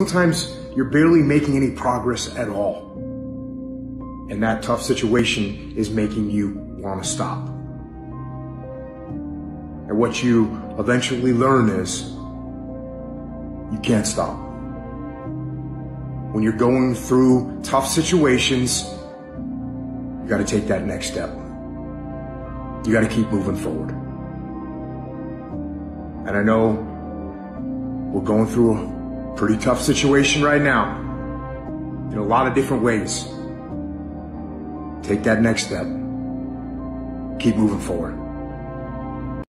Sometimes you're barely making any progress at all. And that tough situation is making you want to stop. And what you eventually learn is you can't stop. When you're going through tough situations, you got to take that next step. You got to keep moving forward. And I know we're going through pretty tough situation right now in a lot of different ways. Take that next step. Keep moving forward.